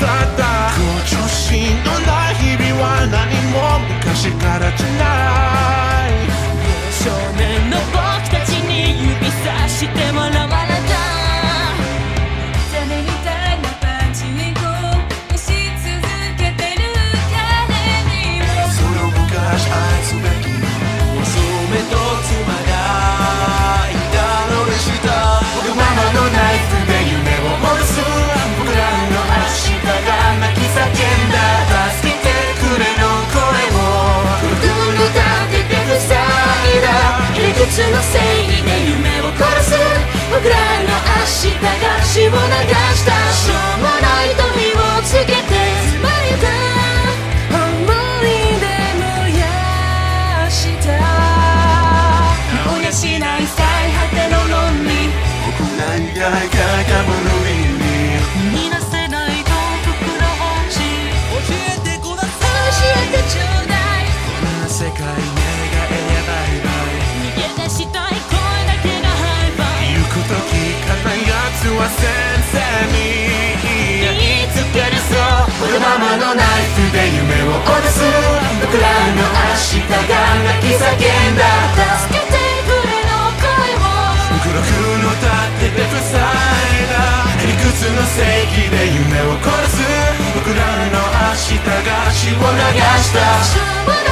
だだ向上心のない日々は何も昔からじゃないだ理屈のせいで夢を殺す僕らの明日が血を流したしょうもない富をつけてつまれた思い出燃やした燃やしない。最果ての論理僕らに愛がかぶるに見僕ママのナイフで夢を落とす。僕らの明日が泣き叫んだ。助けてくれの声を。黒くの盾で塞いだ。理屈の正義で夢を殺す。僕らの明日が血を流した